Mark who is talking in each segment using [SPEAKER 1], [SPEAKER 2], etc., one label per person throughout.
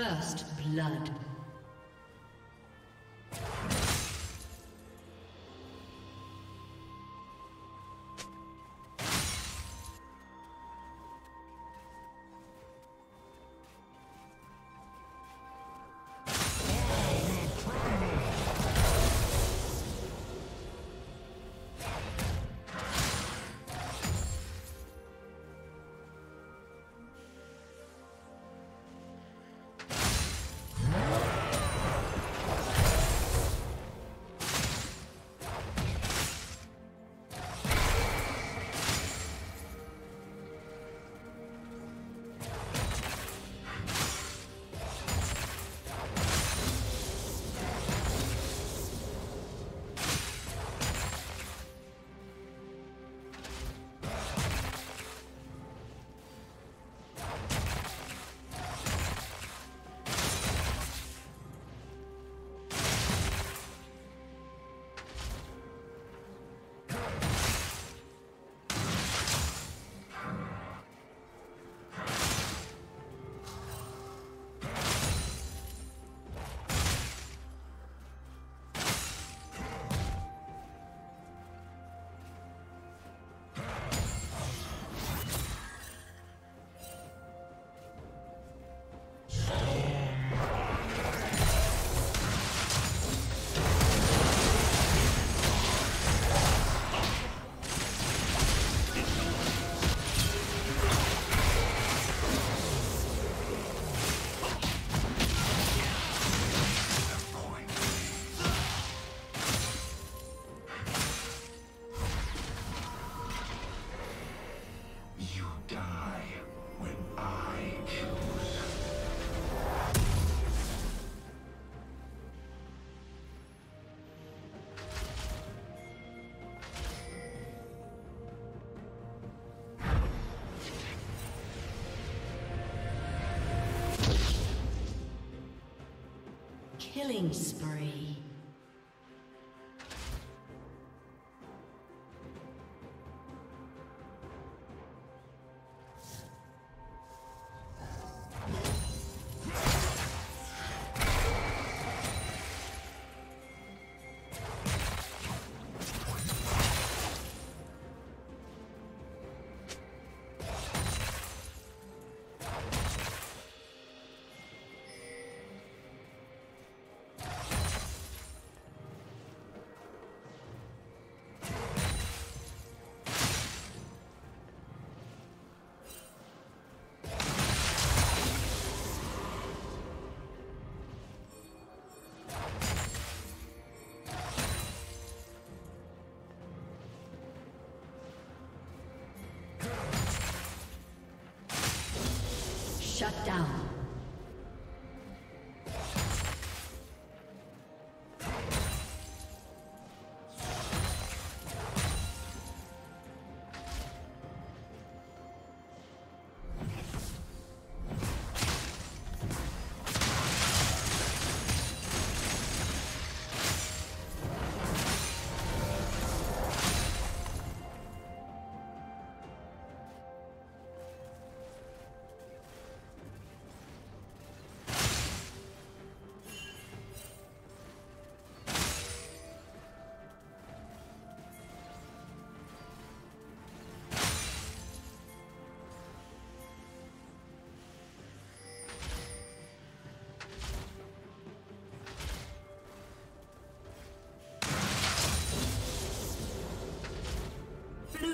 [SPEAKER 1] First blood. Killing spree. Shut down.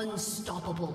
[SPEAKER 1] Unstoppable.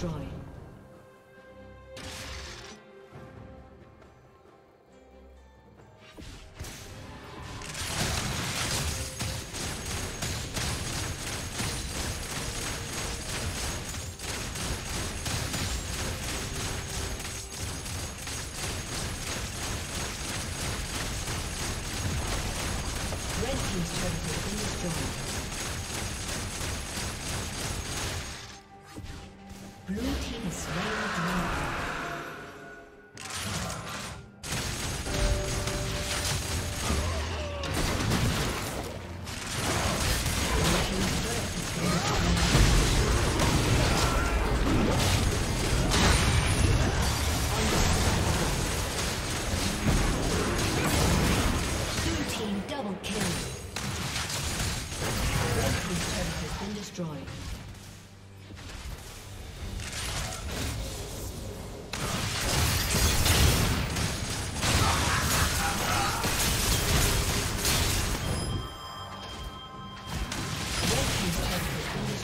[SPEAKER 1] Destroyed.